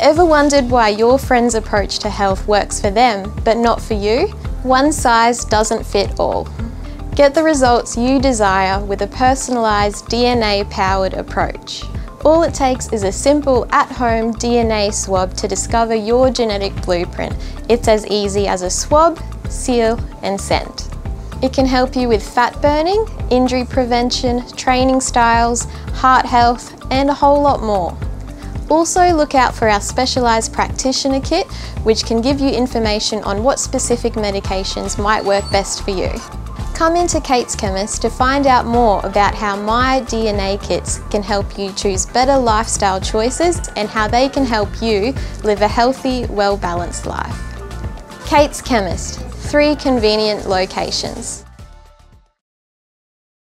Ever wondered why your friend's approach to health works for them, but not for you? One size doesn't fit all. Get the results you desire with a personalised DNA-powered approach. All it takes is a simple at-home DNA swab to discover your genetic blueprint. It's as easy as a swab, seal and send. It can help you with fat burning, injury prevention, training styles, heart health and a whole lot more. Also look out for our specialised practitioner kit which can give you information on what specific medications might work best for you. Come into Cate's Chemist to find out more about how myDNA kits can help you choose better lifestyle choices and how they can help you live a healthy, well-balanced life. Cate's Chemist, three convenient locations.